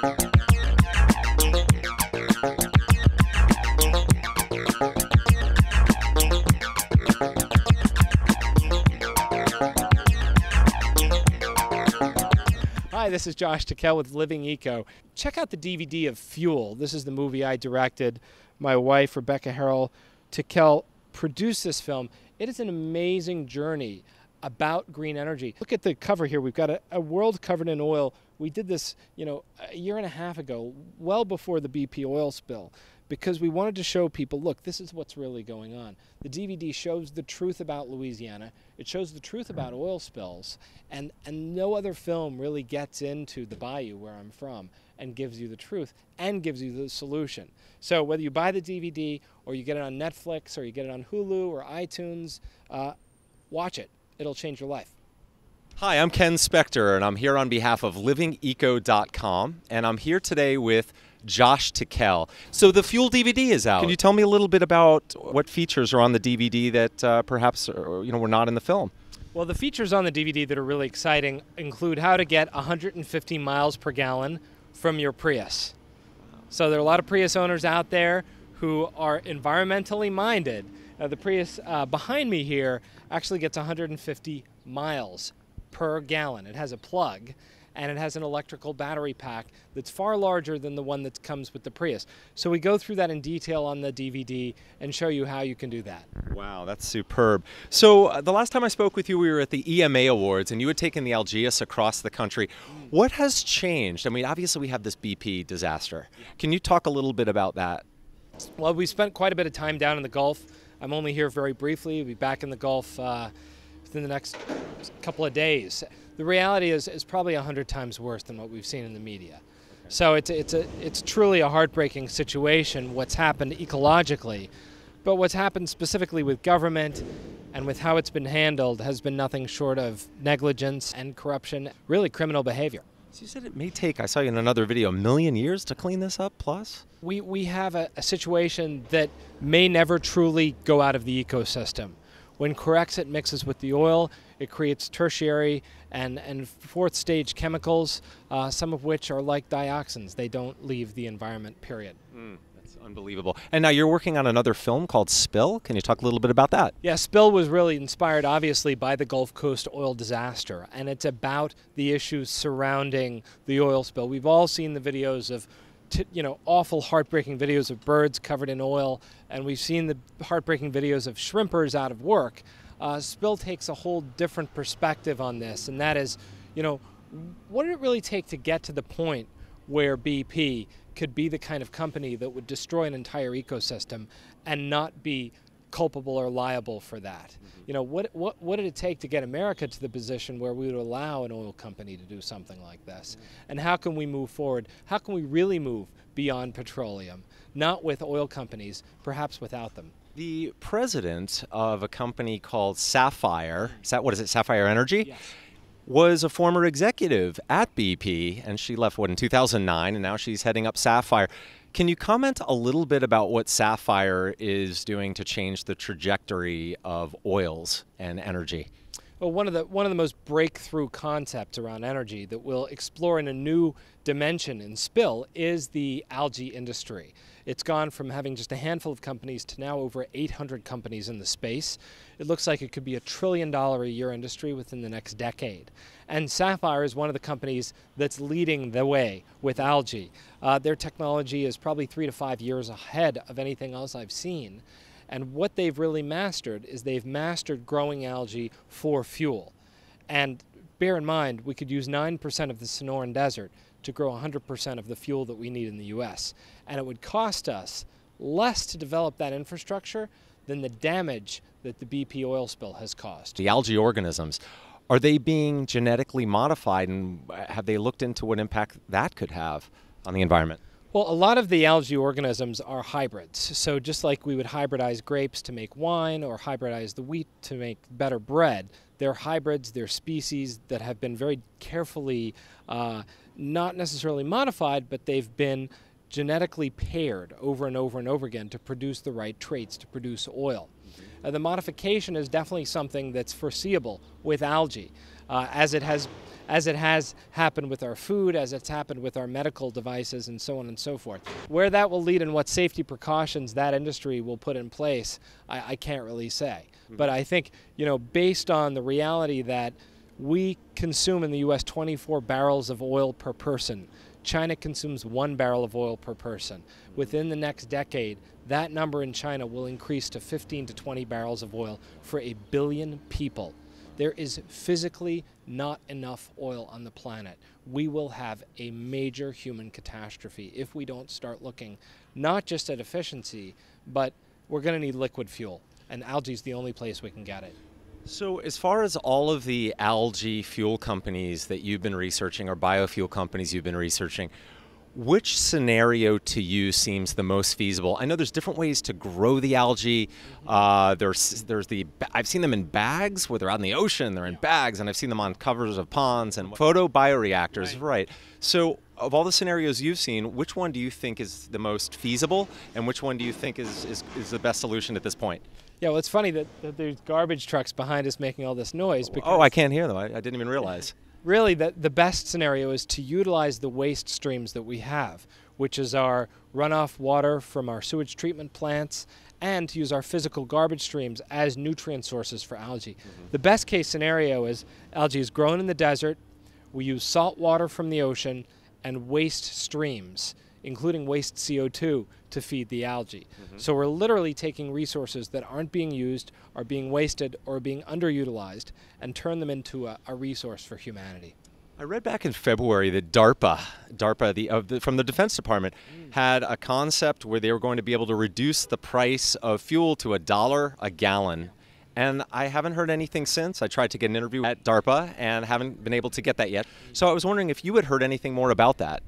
Hi, this is Josh Tickell with Living Eco. Check out the DVD of Fuel. This is the movie I directed. My wife, Rebecca Harrell Tickell, produced this film. It is an amazing journey about green energy. Look at the cover here. We've got a, a, world covered in oil. We did this, you know, a year and a half ago, well before the BP oil spill because we wanted to show people look, this is what's really going on. The DVD shows the truth about Louisiana, it shows the truth about oil spills, and, and no other film really gets into the bayou where I'm from and gives you the truth and gives you the solution. So whether you buy the DVD or you get it on Netflix or you get it on Hulu or iTunes, uh, watch it. It'll change your life. Hi, I'm Ken Spector, and I'm here on behalf of livingeco.com, and I'm here today with Josh Tickell. So the Fuel DVD is out. Can you tell me a little bit about what features are on the DVD that uh, perhaps uh, you know were not in the film? Well, the features on the DVD that are really exciting include how to get 150 miles per gallon from your Prius. So there are a lot of Prius owners out there who are environmentally minded. Uh, the Prius uh, behind me here actually gets 150 miles per gallon. It has a plug and it has an electrical battery pack that's far larger than the one that comes with the Prius. So we go through that in detail on the DVD and show you how you can do that. Wow, that's superb. So uh, the last time I spoke with you, we were at the EMA Awards, and you had taken the Algaeus across the country. What has changed? I mean, obviously we have this BP disaster. Can you talk a little bit about that? Well, we spent quite a bit of time down in the Gulf. I'm only here very briefly. We'll be back in the Gulf uh, within the next couple of days the reality is, is probably 100 times worse than what we've seen in the media. So it's, it's, a, it's truly a heartbreaking situation, what's happened ecologically. But what's happened specifically with government and with how it's been handled has been nothing short of negligence and corruption, really criminal behavior. So you said it may take, I saw you in another video, a million years to clean this up plus? We, we have a, a situation that may never truly go out of the ecosystem. When Corexit mixes with the oil, it creates tertiary and, and fourth stage chemicals, uh, some of which are like dioxins. They don't leave the environment, period. Mm, that's unbelievable. And now you're working on another film called Spill. Can you talk a little bit about that? Yeah, Spill was really inspired, obviously, by the Gulf Coast oil disaster. And it's about the issues surrounding the oil spill. We've all seen the videos of you know, awful, heartbreaking videos of birds covered in oil, and we've seen the heartbreaking videos of shrimpers out of work. Uh, Spill takes a whole different perspective on this, and that is, you know, what did it really take to get to the point where BP could be the kind of company that would destroy an entire ecosystem and not be culpable or liable for that. Mm-hmm. You know, what, what, what did it take to get America to the position where we would allow an oil company to do something like this? Mm-hmm. And how can we move forward? How can we really move beyond petroleum? Not with oil companies, perhaps without them. The president of a company called Sapphire, is that, what is it, Sapphire Energy? Yes was a former executive at BP, and she left what in 2009, and now she's heading up Sapphire. Can you comment a little bit about what Sapphire is doing to change the trajectory of oils and energy? Well, one of the one of the most breakthrough concepts around energy that we'll explore in a new dimension in Spill is the algae industry. It's gone from having just a handful of companies to now over 800 companies in the space. It looks like it could be a trillion dollar a year industry within the next decade. And Sapphire is one of the companies that's leading the way with algae. Uh, their technology is probably three to five years ahead of anything else I've seen. And what they've really mastered is they've mastered growing algae for fuel. And bear in mind, we could use 9% of the Sonoran Desert to grow 100% of the fuel that we need in the US. And it would cost us less to develop that infrastructure than the damage that the BP oil spill has caused. The algae organisms, are they being genetically modified and have they looked into what impact that could have on the environment? Well, a lot of the algae organisms are hybrids. So just like we would hybridize grapes to make wine or hybridize the wheat to make better bread, they're hybrids, they're species that have been very carefully, uh, not necessarily modified, but they've been genetically paired over and over and over again to produce the right traits, to produce oil. -hmm. uh, the modification is definitely something that's foreseeable with algae. uh, as it has as it has happened with our food, as it's happened with our medical devices, and so on and so forth. Where that will lead and what safety precautions that industry will put in place, I, I can't really say. Mm-hmm. But I think, you know, based on the reality that we consume in the U.S. 24 barrels of oil per person. China consumes one barrel of oil per person. Within the next decade, that number in China will increase to 15 to 20 barrels of oil for a billion people. There is physically not enough oil on the planet. We will have a major human catastrophe if we don't start looking not just at efficiency, but we're going to need liquid fuel. And algae is the only place we can get it. So, as far as all of the algae fuel companies that you've been researching or biofuel companies you've been researching, which scenario to you seems the most feasible? I know there's different ways to grow the algae. Uh, there's there's the I've seen them in bags where they're out in the ocean. They're in bags, and I've seen them on covers of ponds and photo bioreactors. Right. right. So, of all the scenarios you've seen, which one do you think is the most feasible, and which one do you think is is, is the best solution at this point? Yeah, well, it's funny that, that there's garbage trucks behind us making all this noise. Because oh, I can't hear them. I, I didn't even realize really the, the best scenario is to utilize the waste streams that we have, which is our runoff water from our sewage treatment plants and to use our physical garbage streams as nutrient sources for algae. Mm-hmm. The best case scenario is algae is grown in the desert, we use salt water from the ocean and waste streams including waste CO2, to feed the algae. Mm-hmm. So we're literally taking resources that aren't being used, are being wasted, or being underutilized, and turn them into a, a resource for humanity. I read back in February that DARPA, DARPA the, the, from the Defense Department, mm. had a concept where they were going to be able to reduce the price of fuel to a dollar a gallon. And I haven't heard anything since. I tried to get an interview at DARPA and haven't been able to get that yet. So I was wondering if you had heard anything more about that.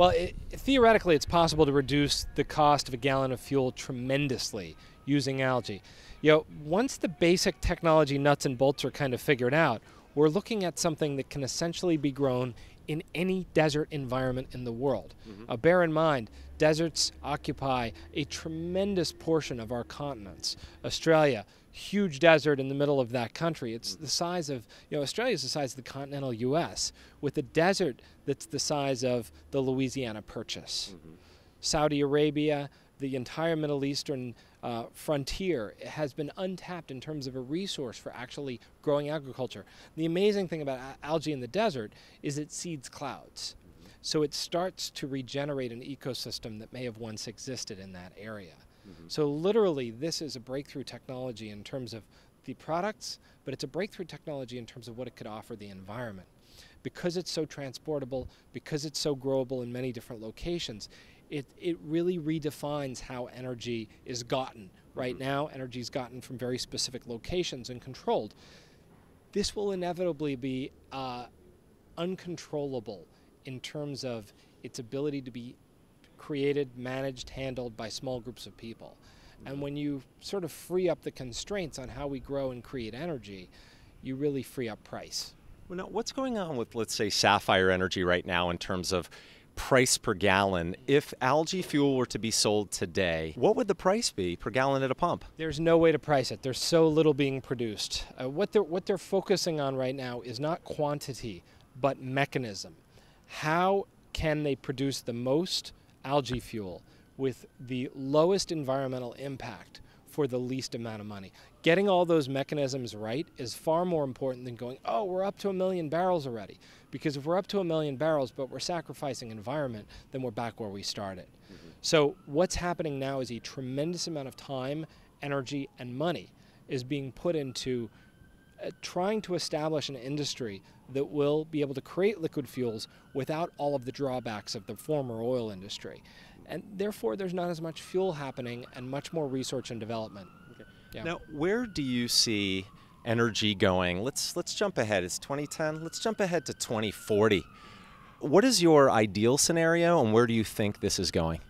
Well, it, theoretically, it's possible to reduce the cost of a gallon of fuel tremendously using algae. You know, once the basic technology nuts and bolts are kind of figured out, we're looking at something that can essentially be grown in any desert environment in the world. Mm-hmm. Uh, bear in mind, deserts occupy a tremendous portion of our continents. Australia, huge desert in the middle of that country. It's the size of, you know, Australia is the size of the continental U.S., with a desert that's the size of the Louisiana Purchase. Mm-hmm. Saudi Arabia, the entire Middle Eastern uh, frontier has been untapped in terms of a resource for actually growing agriculture. The amazing thing about algae in the desert is it seeds clouds. Mm-hmm. So it starts to regenerate an ecosystem that may have once existed in that area. Mm-hmm. So literally, this is a breakthrough technology in terms of the products, but it's a breakthrough technology in terms of what it could offer the environment. Because it's so transportable, because it's so growable in many different locations, it, it really redefines how energy is gotten. Right mm-hmm. now, energy is gotten from very specific locations and controlled. This will inevitably be uh, uncontrollable in terms of its ability to be created, managed, handled by small groups of people. And when you sort of free up the constraints on how we grow and create energy, you really free up price. Well, now, what's going on with, let's say, Sapphire Energy right now in terms of price per gallon? If algae fuel were to be sold today, what would the price be per gallon at a pump? There's no way to price it. There's so little being produced. Uh, what they're what they're focusing on right now is not quantity, but mechanism. How can they produce the most algae fuel with the lowest environmental impact for the least amount of money. Getting all those mechanisms right is far more important than going, oh, we're up to a million barrels already. Because if we're up to a million barrels, but we're sacrificing environment, then we're back where we started. Mm-hmm. So, what's happening now is a tremendous amount of time, energy, and money is being put into Uh, trying to establish an industry that will be able to create liquid fuels without all of the drawbacks of the former oil industry. And therefore, there's not as much fuel happening and much more research and development. Okay. Yeah. Now, where do you see energy going? Let's let's jump ahead. It's 2010. Let's jump ahead to 2040. What is your ideal scenario, and where do you think this is going?